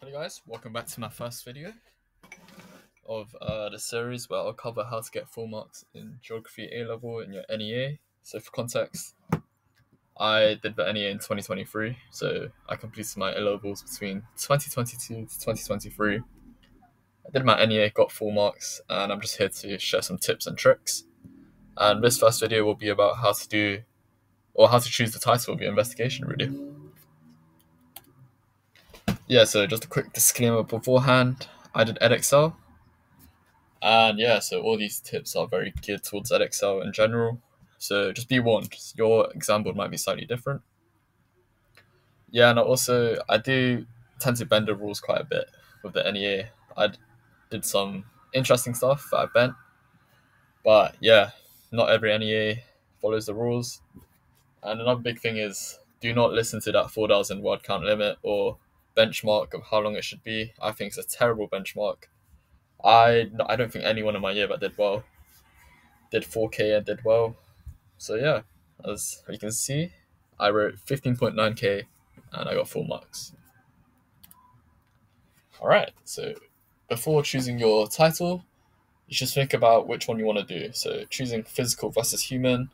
Hello guys, welcome back to my first video of uh, the series where I'll cover how to get full marks in Geography A level in your NEA. So for context, I did the NEA in 2023, so I completed my A levels between 2022 to 2023. I did my NEA, got full marks, and I'm just here to share some tips and tricks. And this first video will be about how to do or how to choose the title of your investigation really yeah, so just a quick disclaimer beforehand. I did Edexcel. And yeah, so all these tips are very geared towards Edexcel in general. So just be warned, your exam board might be slightly different. Yeah, and also I do tend to bend the rules quite a bit with the NEA. I did some interesting stuff that I bent. But yeah, not every NEA follows the rules. And another big thing is do not listen to that 4,000 word count limit or benchmark of how long it should be. I think it's a terrible benchmark. I I don't think anyone in my year that did well did 4K and did well. So yeah, as you can see, I wrote 15.9K and I got full marks. Alright, so before choosing your title, you should think about which one you want to do. So choosing physical versus human.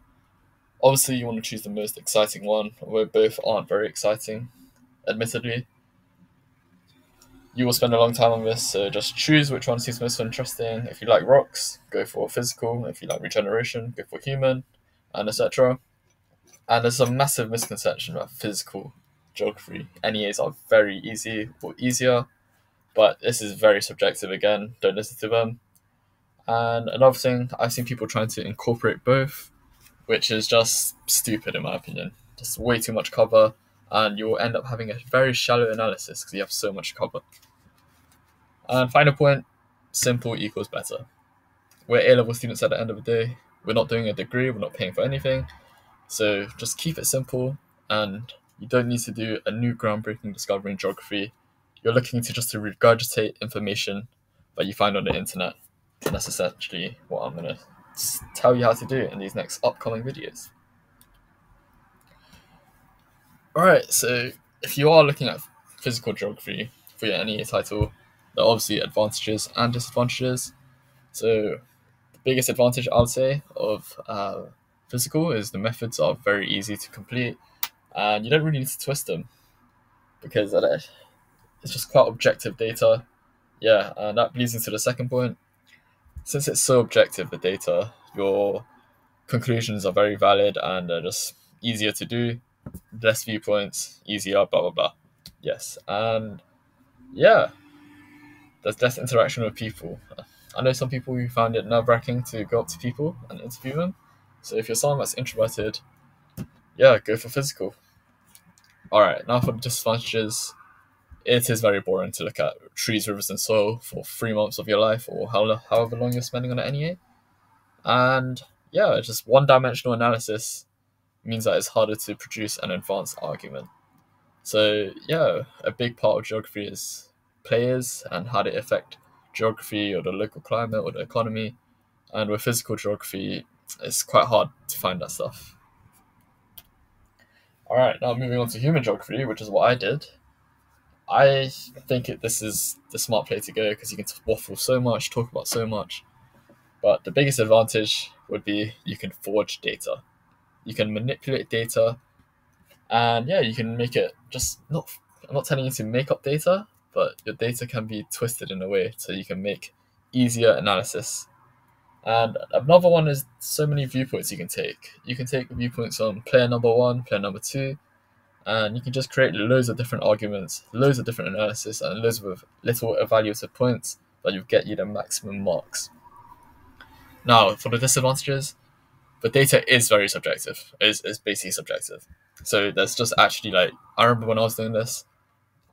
Obviously, you want to choose the most exciting one, where both aren't very exciting, admittedly you will spend a long time on this, so just choose which one seems most interesting. If you like rocks, go for physical. If you like regeneration, go for human, and etc. And there's a massive misconception about physical geography. NEAs are very easy or easier, but this is very subjective again. Don't listen to them. And another thing, I've seen people trying to incorporate both, which is just stupid in my opinion. Just way too much cover and you will end up having a very shallow analysis because you have so much cover. And final point, simple equals better. We're A-level students at the end of the day. We're not doing a degree, we're not paying for anything. So just keep it simple and you don't need to do a new groundbreaking discovery in geography. You're looking to just to regurgitate information that you find on the internet. And that's essentially what I'm going to tell you how to do in these next upcoming videos. Alright, so if you are looking at physical geography for your NEA title, there are obviously advantages and disadvantages. So the biggest advantage I would say of uh, physical is the methods are very easy to complete and you don't really need to twist them because it's just quite objective data. Yeah, and that leads into the second point. Since it's so objective, the data, your conclusions are very valid and they're just easier to do less viewpoints, easier, blah blah blah. Yes, and yeah, there's less interaction with people. I know some people who found it nerve wracking to go up to people and interview them. So if you're someone that's introverted, yeah, go for physical. All right, now for the disadvantages. It is very boring to look at trees, rivers, and soil for three months of your life or however long you're spending on an NEA. And yeah, just one dimensional analysis means that it's harder to produce an advanced argument. So, yeah, a big part of geography is players and how they affect geography or the local climate or the economy. And with physical geography, it's quite hard to find that stuff. All right, now moving on to human geography, which is what I did. I think it, this is the smart play to go because you can waffle so much, talk about so much. But the biggest advantage would be you can forge data you can manipulate data, and yeah, you can make it just not. I'm not telling you to make up data, but your data can be twisted in a way so you can make easier analysis. And another one is so many viewpoints you can take. You can take viewpoints on player number one, player number two, and you can just create loads of different arguments, loads of different analysis, and loads of little evaluative points that will get you the maximum marks. Now, for the disadvantages, but data is very subjective. Is is basically subjective. So there's just actually like I remember when I was doing this,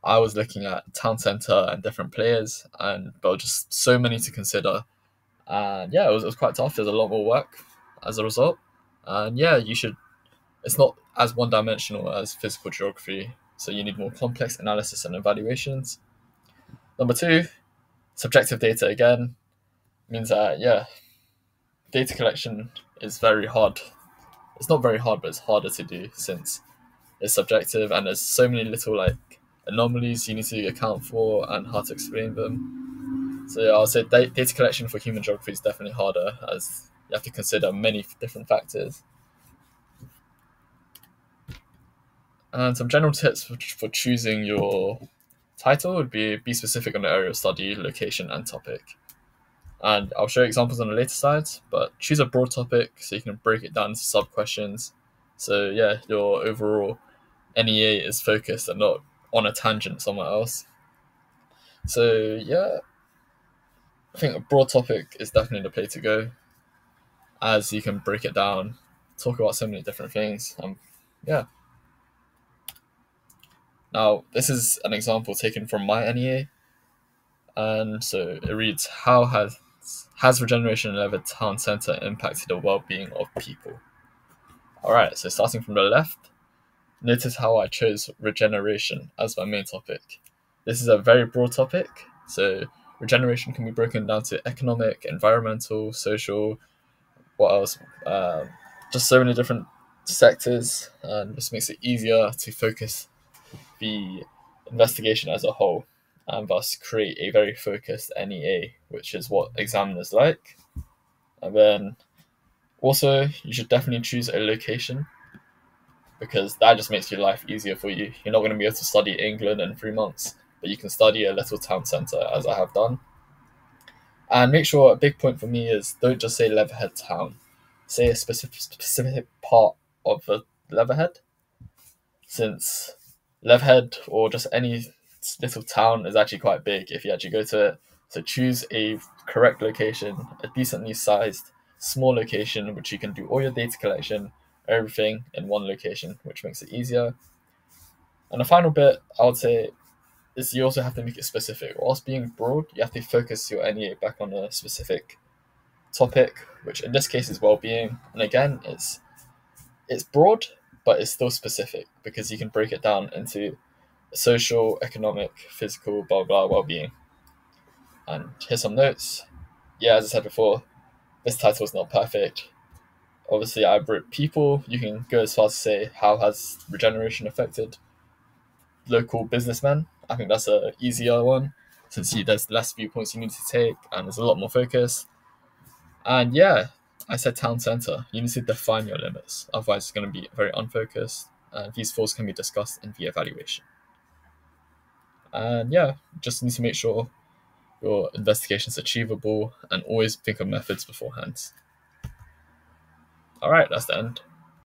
I was looking at town center and different players, and were just so many to consider. And yeah, it was, it was quite tough. There's a lot more work as a result. And yeah, you should. It's not as one dimensional as physical geography, so you need more complex analysis and evaluations. Number two, subjective data again means that yeah, data collection is very hard. It's not very hard, but it's harder to do since it's subjective and there's so many little like anomalies you need to account for and how to explain them. So yeah, I'll say data collection for human geography is definitely harder as you have to consider many different factors. And some general tips for, for choosing your title would be be specific on the area of study, location, and topic. And I'll show examples on the later slides, but choose a broad topic so you can break it down into sub questions. So yeah, your overall NEA is focused and not on a tangent somewhere else. So yeah, I think a broad topic is definitely the place to go, as you can break it down, talk about so many different things. Um, yeah. Now this is an example taken from my NEA, and so it reads: How has has regeneration in Leatherhead Town Centre impacted the well-being of people? All right, so starting from the left, Notice how I chose regeneration as my main topic. This is a very broad topic, so regeneration can be broken down to economic, environmental, social, what else? Um, just so many different sectors, and this makes it easier to focus the investigation as a whole and thus create a very focused NEA, which is what examiners like. And then also, you should definitely choose a location because that just makes your life easier for you. You're not going to be able to study England in three months, but you can study a little town centre as I have done. And make sure a big point for me is don't just say Leatherhead town. Say a specific specific part of the Leatherhead. Since Leatherhead or just any little town is actually quite big if you actually go to it. So choose a correct location, a decently sized, small location which you can do all your data collection everything in one location, which makes it easier. And the final bit, I would say, is you also have to make it specific. Whilst being broad, you have to focus your NEA back on a specific topic, which in this case is well-being. And again, it's it's broad, but it's still specific because you can break it down into social, economic, physical, blah blah well-being. And here's some notes. Yeah, as I said before, this title is not perfect obviously I wrote people. You can go as far as to say how has regeneration affected local businessmen. I think that's a easier one since you, there's less viewpoints you need to take and there's a lot more focus. And yeah, I said town centre. You need to define your limits, otherwise it's going to be very unfocused. And these falls can be discussed in the evaluation. And yeah, just need to make sure your investigation is achievable and always think of methods beforehand. All right, that's the end.